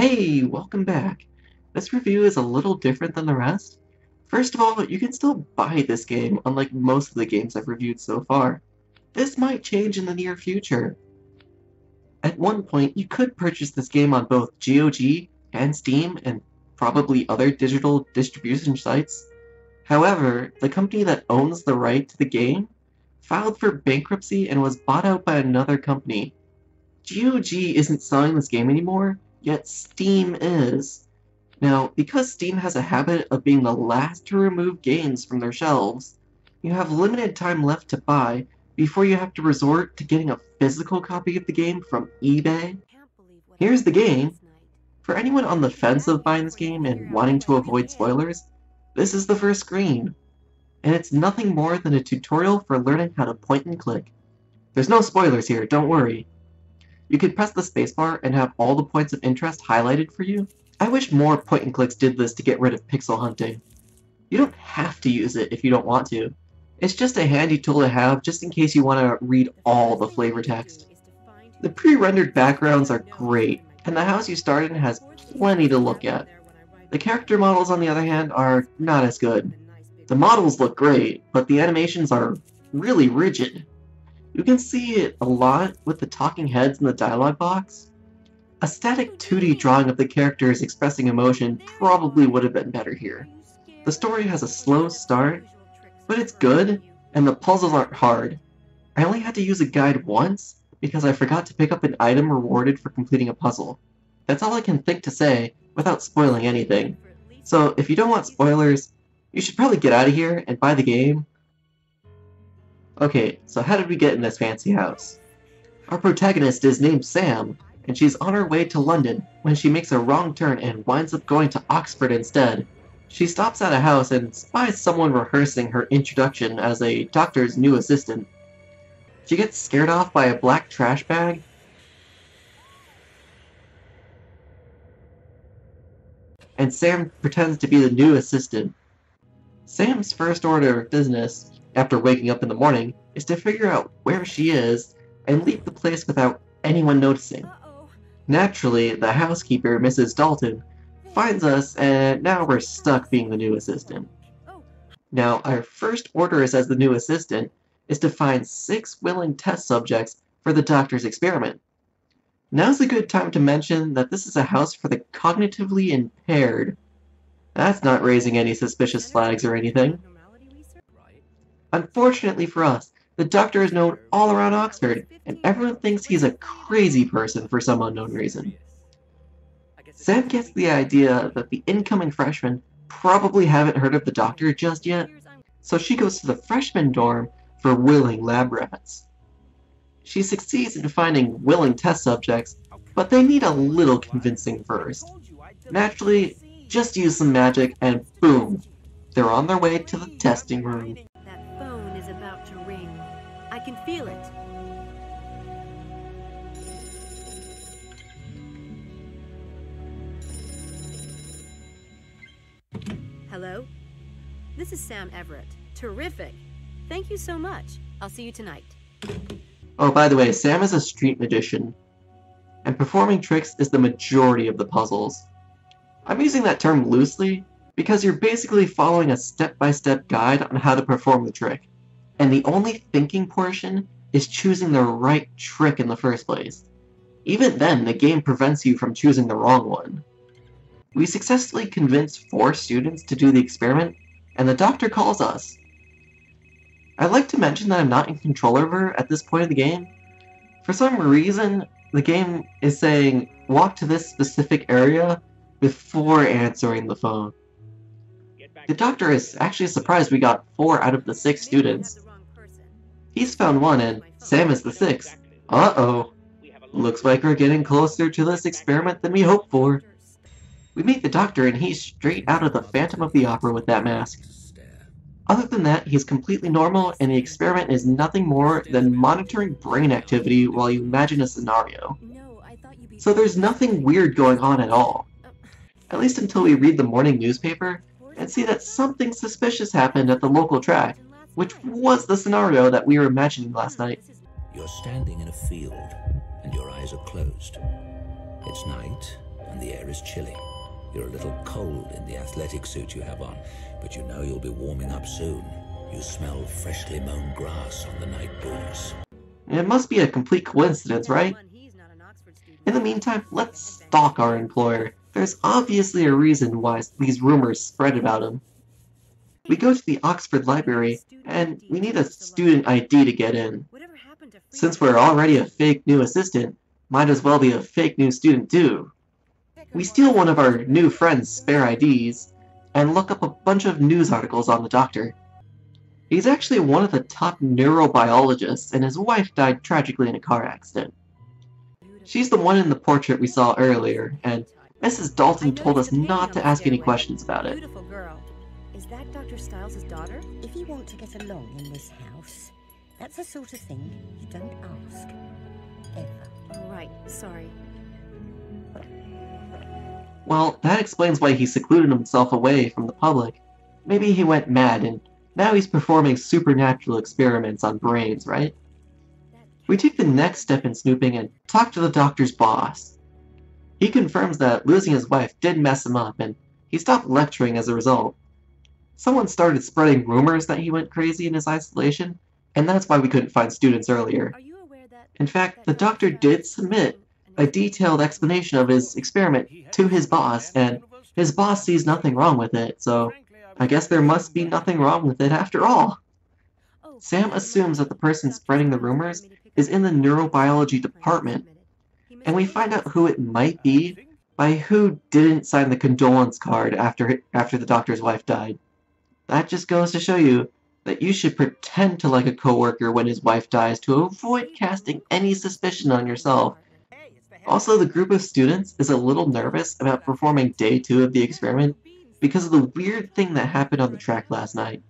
Hey, welcome back. This review is a little different than the rest. First of all, you can still buy this game, unlike most of the games I've reviewed so far. This might change in the near future. At one point, you could purchase this game on both GOG and Steam and probably other digital distribution sites. However, the company that owns the right to the game filed for bankruptcy and was bought out by another company. GOG isn't selling this game anymore, yet Steam is. Now, because Steam has a habit of being the last to remove games from their shelves, you have limited time left to buy before you have to resort to getting a physical copy of the game from eBay. Here's the game. For anyone on the fence of buying this game and wanting to avoid spoilers, this is the first screen. And it's nothing more than a tutorial for learning how to point and click. There's no spoilers here, don't worry. You could press the spacebar and have all the points of interest highlighted for you. I wish more point and clicks did this to get rid of pixel hunting. You don't have to use it if you don't want to. It's just a handy tool to have just in case you want to read all the flavor text. The pre-rendered backgrounds are great, and the house you start in has plenty to look at. The character models, on the other hand, are not as good. The models look great, but the animations are really rigid. You can see it a lot with the talking heads in the dialogue box. A static 2D drawing of the characters expressing emotion probably would have been better here. The story has a slow start, but it's good, and the puzzles aren't hard. I only had to use a guide once, because I forgot to pick up an item rewarded for completing a puzzle. That's all I can think to say, without spoiling anything. So if you don't want spoilers, you should probably get out of here and buy the game, Okay, so how did we get in this fancy house? Our protagonist is named Sam, and she's on her way to London when she makes a wrong turn and winds up going to Oxford instead. She stops at a house and spies someone rehearsing her introduction as a doctor's new assistant. She gets scared off by a black trash bag. And Sam pretends to be the new assistant. Sam's first order of business after waking up in the morning is to figure out where she is and leave the place without anyone noticing. Naturally, the housekeeper, Mrs. Dalton, finds us and now we're stuck being the new assistant. Oh. Now, our first order as the new assistant is to find six willing test subjects for the doctor's experiment. Now's a good time to mention that this is a house for the cognitively impaired. That's not raising any suspicious flags or anything. Unfortunately for us, the Doctor is known all around Oxford, and everyone thinks he's a crazy person for some unknown reason. Sam gets the idea that the incoming freshmen probably haven't heard of the Doctor just yet, so she goes to the freshman dorm for willing lab rats. She succeeds in finding willing test subjects, but they need a little convincing first. Naturally, just use some magic and boom, they're on their way to the testing room. Hello? This is Sam Everett. Terrific. Thank you so much. I'll see you tonight. Oh, by the way, Sam is a street magician, and performing tricks is the majority of the puzzles. I'm using that term loosely because you're basically following a step-by-step -step guide on how to perform the trick and the only thinking portion is choosing the right trick in the first place. Even then, the game prevents you from choosing the wrong one. We successfully convinced four students to do the experiment, and the doctor calls us. I'd like to mention that I'm not in control of her at this point of the game. For some reason, the game is saying, walk to this specific area before answering the phone. The doctor is actually surprised we got four out of the six students. He's found one, and Sam is the sixth. Uh-oh. Looks like we're getting closer to this experiment than we hoped for. We meet the doctor, and he's straight out of the Phantom of the Opera with that mask. Other than that, he's completely normal, and the experiment is nothing more than monitoring brain activity while you imagine a scenario. So there's nothing weird going on at all. At least until we read the morning newspaper and see that something suspicious happened at the local track which was the scenario that we were imagining last night. You're standing in a field, and your eyes are closed. It's night, and the air is chilly. You're a little cold in the athletic suit you have on, but you know you'll be warming up soon. You smell freshly mown grass on the night breeze. It must be a complete coincidence, right? In the meantime, let's stalk our employer. There's obviously a reason why these rumors spread about him. We go to the Oxford Library, and we need a student ID to get in. Since we're already a fake new assistant, might as well be a fake new student too. We steal one of our new friend's spare IDs, and look up a bunch of news articles on the doctor. He's actually one of the top neurobiologists, and his wife died tragically in a car accident. She's the one in the portrait we saw earlier, and Mrs. Dalton told us not to ask any questions about it. Beautiful girl. Is that Dr. Styles' daughter? If you want to get along in this house, that's the sort of thing you don't ask. Ever. Right. Sorry. Well, that explains why he secluded himself away from the public. Maybe he went mad and now he's performing supernatural experiments on brains, right? We take the next step in snooping and talk to the doctor's boss. He confirms that losing his wife did mess him up and he stopped lecturing as a result. Someone started spreading rumors that he went crazy in his isolation, and that's why we couldn't find students earlier. Are you aware that In fact, the doctor did submit a detailed explanation of his experiment to his boss, and his boss sees nothing wrong with it, so I guess there must be nothing wrong with it after all. Sam assumes that the person spreading the rumors is in the neurobiology department, and we find out who it might be by who didn't sign the condolence card after after the doctor's wife died. That just goes to show you that you should pretend to like a coworker when his wife dies to avoid casting any suspicion on yourself. Also, the group of students is a little nervous about performing day two of the experiment because of the weird thing that happened on the track last night.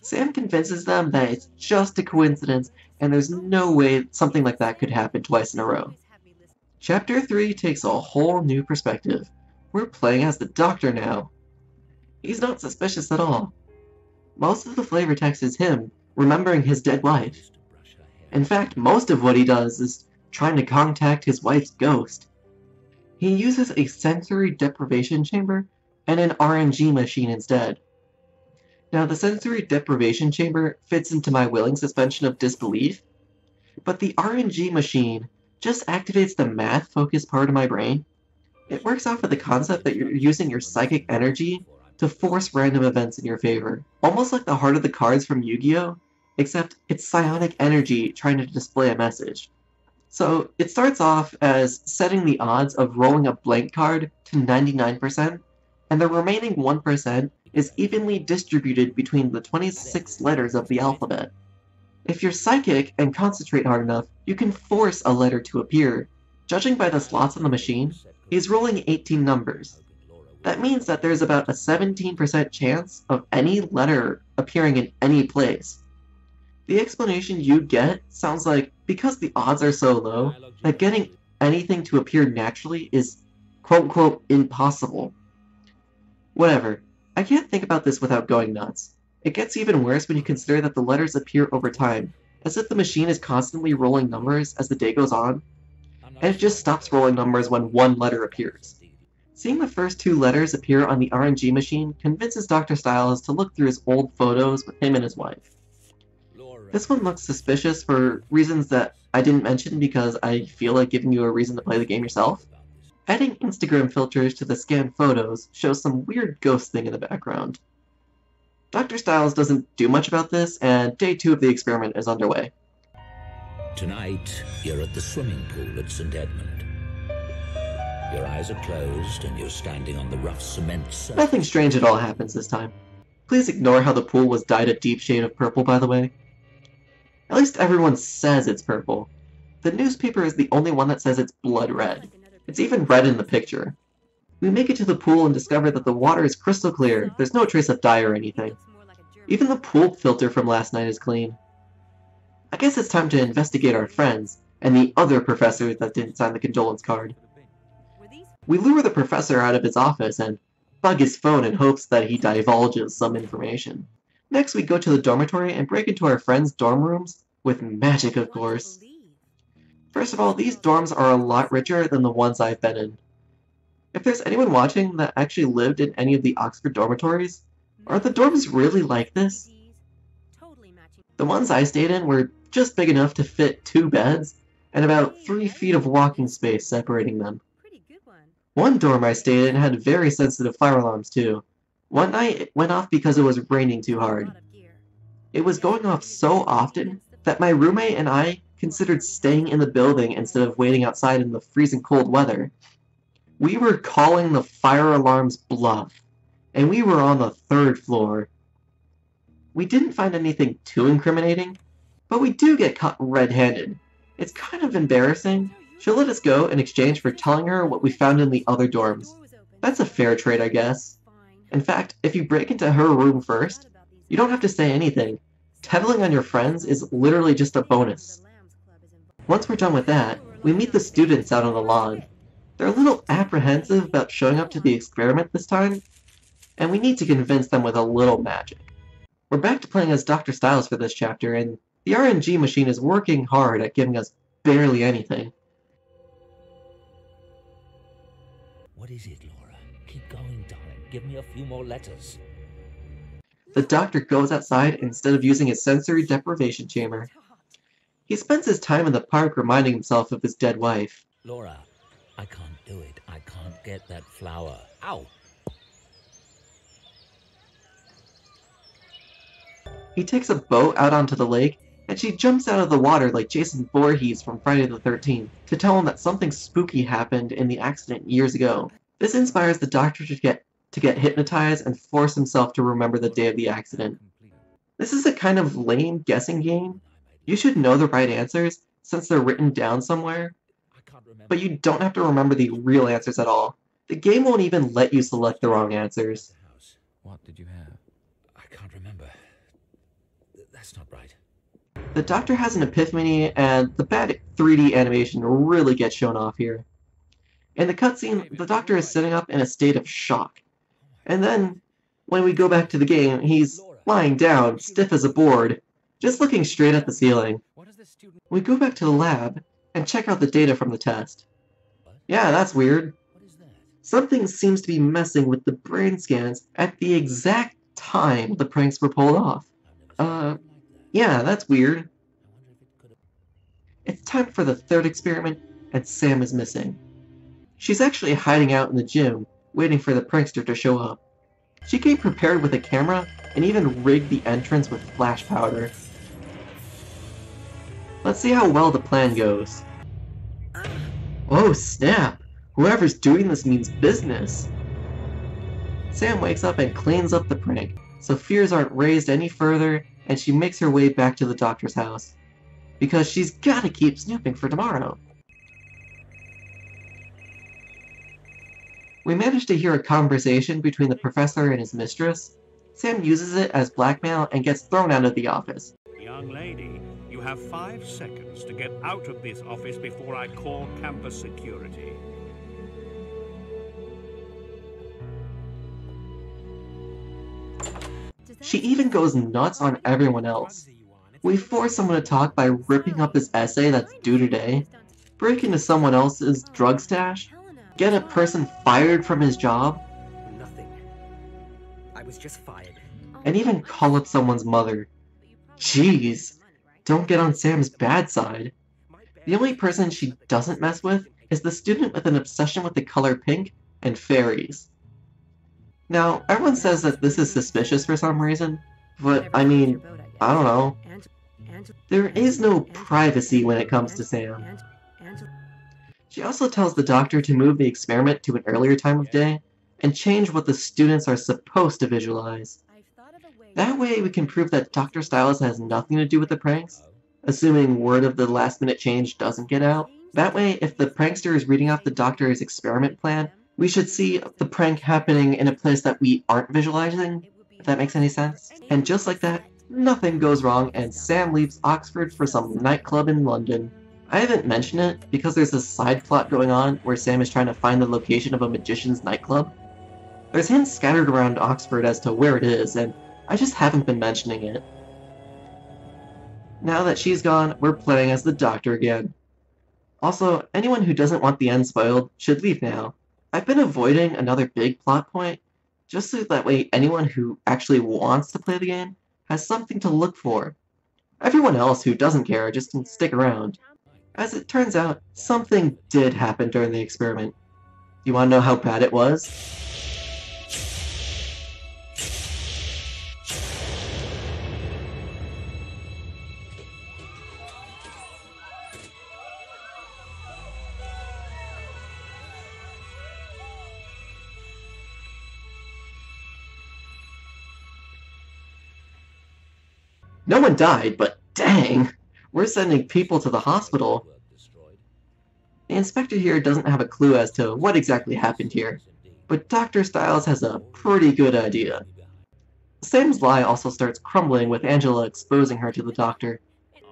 Sam convinces them that it's just a coincidence and there's no way something like that could happen twice in a row. Chapter 3 takes a whole new perspective. We're playing as the Doctor now. He's not suspicious at all. Most of the flavor text is him remembering his dead wife. In fact, most of what he does is trying to contact his wife's ghost. He uses a sensory deprivation chamber and an RNG machine instead. Now, the sensory deprivation chamber fits into my willing suspension of disbelief, but the RNG machine just activates the math focused part of my brain. It works off of the concept that you're using your psychic energy to force random events in your favor. Almost like the heart of the cards from Yu Gi Oh! Except it's psionic energy trying to display a message. So it starts off as setting the odds of rolling a blank card to 99%, and the remaining 1% is evenly distributed between the 26 letters of the alphabet. If you're psychic and concentrate hard enough, you can force a letter to appear. Judging by the slots on the machine, he's rolling 18 numbers. That means that there's about a 17% chance of any letter appearing in any place. The explanation you get sounds like because the odds are so low, that getting anything to appear naturally is quote unquote impossible. Whatever, I can't think about this without going nuts. It gets even worse when you consider that the letters appear over time, as if the machine is constantly rolling numbers as the day goes on, and it just stops rolling numbers when one letter appears. Seeing the first two letters appear on the RNG machine convinces Dr. Styles to look through his old photos with him and his wife. This one looks suspicious for reasons that I didn't mention because I feel like giving you a reason to play the game yourself. Adding Instagram filters to the scanned photos shows some weird ghost thing in the background. Dr. Styles doesn't do much about this, and day two of the experiment is underway. Tonight, you're at the swimming pool at St. Edmund. Your eyes are closed and you're standing on the rough cement surface. Nothing strange at all happens this time. Please ignore how the pool was dyed a deep shade of purple, by the way. At least everyone says it's purple. The newspaper is the only one that says it's blood red. It's even red in the picture. We make it to the pool and discover that the water is crystal clear. There's no trace of dye or anything. Even the pool filter from last night is clean. I guess it's time to investigate our friends and the other professor that didn't sign the condolence card. We lure the professor out of his office and bug his phone in hopes that he divulges some information. Next, we go to the dormitory and break into our friends' dorm rooms, with magic, of course. First of all, these dorms are a lot richer than the ones I've been in. If there's anyone watching that actually lived in any of the Oxford dormitories, are the dorms really like this? The ones I stayed in were just big enough to fit two beds and about three feet of walking space separating them. One. Dorm I stayed in had very sensitive fire alarms too. One night it went off because it was raining too hard. It was going off so often that my roommate and I considered staying in the building instead of waiting outside in the freezing cold weather. We were calling the fire alarms bluff, and we were on the third floor. We didn't find anything too incriminating, but we do get caught red handed. It's kind of embarrassing. She'll let us go in exchange for telling her what we found in the other dorms. That's a fair trade, I guess. In fact, if you break into her room first, you don't have to say anything. Tattling on your friends is literally just a bonus. Once we're done with that, we meet the students out on the lawn. They're a little apprehensive about showing up to the experiment this time, and we need to convince them with a little magic. We're back to playing as Dr. Styles for this chapter, and the RNG machine is working hard at giving us barely anything. What is it, Laura? Keep going, darling. Give me a few more letters. The doctor goes outside instead of using his sensory deprivation chamber. He spends his time in the park reminding himself of his dead wife. Laura, I can't do it. I can't get that flower. Ow! He takes a boat out onto the lake, and she jumps out of the water like Jason Voorhees from Friday the 13th to tell him that something spooky happened in the accident years ago. This inspires the doctor to get to get hypnotized and force himself to remember the day of the accident. This is a kind of lame guessing game. You should know the right answers since they're written down somewhere, I can't remember. but you don't have to remember the real answers at all. The game won't even let you select the wrong answers. What did you have? I can't remember. That's not right. The Doctor has an epiphany, and the bad 3D animation really gets shown off here. In the cutscene, the Doctor is sitting up in a state of shock. And then, when we go back to the game, he's lying down, stiff as a board, just looking straight at the ceiling. What is this student? We go back to the lab and check out the data from the test. Yeah, that's weird. What is that? Something seems to be messing with the brain scans at the exact time the pranks were pulled off. I've never seen Uh, anything like that. Yeah, that's weird. I wonder if it could have. It's time for the third experiment, and Sam is missing. She's actually hiding out in the gym, waiting for the prankster to show up. She came prepared with a camera and even rigged the entrance with flash powder. Let's see how well the plan goes. Oh snap! Whoever's doing this means business! Sam wakes up and cleans up the prank, so fears aren't raised any further, and she makes her way back to the doctor's house because she's gotta keep snooping for tomorrow. We manage to hear a conversation between the professor and his mistress. Sam uses it as blackmail and gets thrown out of the office. Young lady, you have five seconds to get out of this office before I call campus security. She even goes nuts on everyone else. We force someone to talk by ripping up his essay that's due today, break into someone else's drug stash, get a person fired from his job, Nothing. I was just fired. and even call up someone's mother. Jeez. Don't get on Sam's bad side. The only person she doesn't mess with is the student with an obsession with the color pink and fairies. Now, everyone says that this is suspicious for some reason, but I mean, I don't know. There is no privacy when it comes to Sam. She also tells the doctor to move the experiment to an earlier time of day and change what the students are supposed to visualize. That way, we can prove that Dr. Styles has nothing to do with the pranks, oh. assuming word of the last minute change doesn't get out. That way, if the prankster is reading off the doctor's experiment plan, we should see the prank happening in a place that we aren't visualizing, if that makes any sense. And just like that, nothing goes wrong and Sam leaves Oxford for some nightclub in London. I haven't mentioned it because there's a side plot going on where Sam is trying to find the location of a magician's nightclub. There's hints scattered around Oxford as to where it is, and I just haven't been mentioning it. Now that she's gone, we're playing as the Doctor again. Also, anyone who doesn't want the end spoiled should leave now. I've been avoiding another big plot point just so that way anyone who actually wants to play the game has something to look for. Everyone else who doesn't care just can stick around. As it turns out, something did happen during the experiment. You want to know how bad it was? No one died, but dang, we're sending people to the hospital. The inspector here doesn't have a clue as to what exactly happened here, but Dr. Styles has a pretty good idea. Sam's lie also starts crumbling with Angela exposing her to the doctor.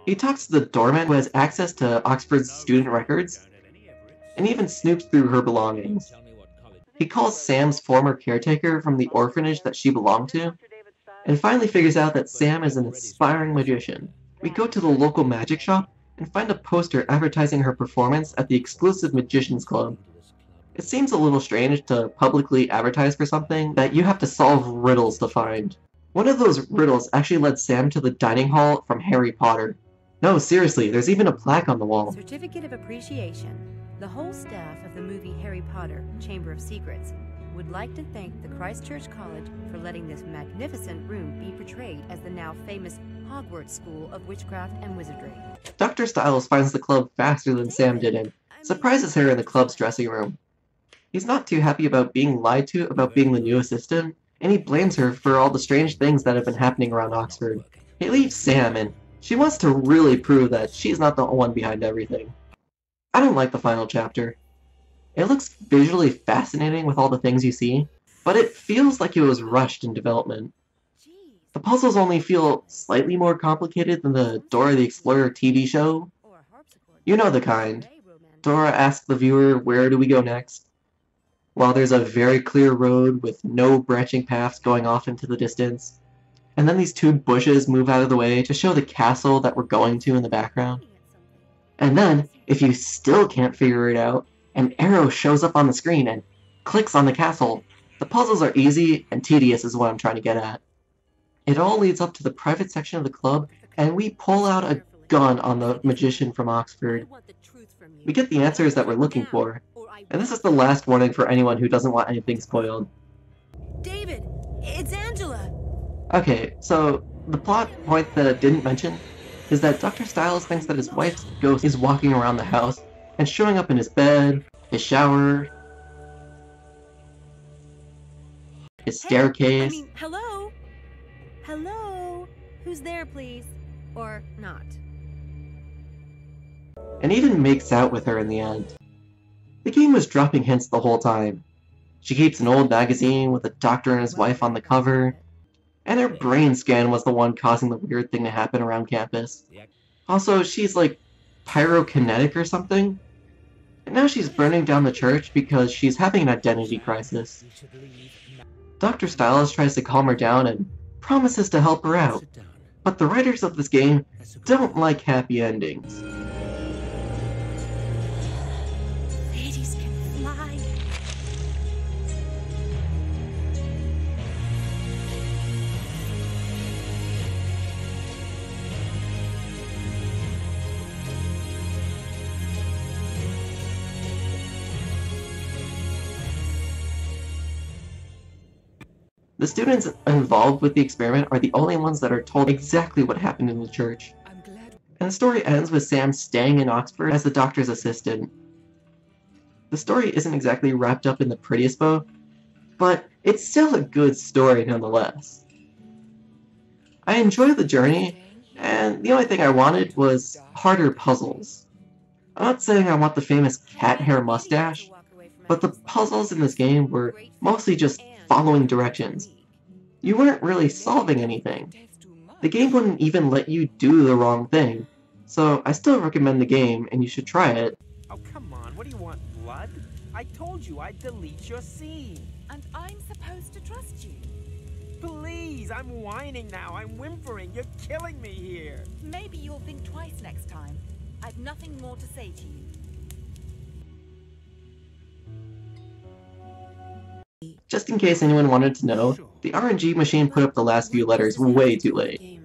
He talks to the doorman who has access to Oxford's student records, and even snoops through her belongings. He calls Sam's former caretaker from the orphanage that she belonged to, and finally figures out that Sam is an aspiring magician. We go to the local magic shop and find a poster advertising her performance at the exclusive Magicians Club. It seems a little strange to publicly advertise for something that you have to solve riddles to find. One of those riddles actually led Sam to the dining hall from Harry Potter. No, seriously, there's even a plaque on the wall. Certificate of Appreciation. The whole staff of the movie Harry Potter Chamber of Secrets would like to thank the Christchurch College for letting this magnificent room be portrayed as the now famous Hogwarts School of Witchcraft and Wizardry. Dr. Styles finds the club faster than Sam did and surprises her in the club's dressing room. He's not too happy about being lied to about being the new assistant, and he blames her for all the strange things that have been happening around Oxford. He leaves Sam, and she wants to really prove that she's not the one behind everything. I don't like the final chapter. It looks visually fascinating with all the things you see, but it feels like it was rushed in development. The puzzles only feel slightly more complicated than the Dora the Explorer TV show. You know the kind. Dora asks the viewer, where do we go next? While there's a very clear road with no branching paths going off into the distance. And then these two bushes move out of the way to show the castle that we're going to in the background. And then, if you still can't figure it out, an arrow shows up on the screen and clicks on the castle. The puzzles are easy and tedious is what I'm trying to get at. It all leads up to the private section of the club, and we pull out a gun on the magician from Oxford. We get the answers that we're looking for, and this is the last warning for anyone who doesn't want anything spoiled. David, it's Angela. Okay, so the plot point that I didn't mention is that Dr. Styles thinks that his wife's ghost is walking around the house and showing up in his bed, his shower, his Hey, staircase. I mean, hello? Hello? Who's there, please? Or not? and even makes out with her in the end. The game was dropping hints the whole time. She keeps an old magazine with a doctor and his wife on the cover, and her brain scan was the one causing the weird thing to happen around campus. Also, she's like pyrokinetic or something. And now she's burning down the church because she's having an identity crisis. Dr. Styles tries to calm her down and promises to help her out, but the writers of this game don't like happy endings. The students involved with the experiment are the only ones that are told exactly what happened in the church. And the story ends with Sam staying in Oxford as the doctor's assistant. The story isn't exactly wrapped up in the prettiest bow, but it's still a good story nonetheless. I enjoyed the journey, and the only thing I wanted was harder puzzles. I'm not saying I want the famous cat hair mustache, but the puzzles in this game were mostly just following directions. You weren't really solving anything. The game wouldn't even let you do the wrong thing. So I still recommend the game and you should try it. Oh, come on. What do you want, blood? I told you I'd delete your scene. And I'm supposed to trust you. Please, I'm whining now. I'm whimpering. You're killing me here. Maybe you'll think twice next time. I've nothing more to say to you. Just in case anyone wanted to know, the RNG machine put up the last few letters way too late.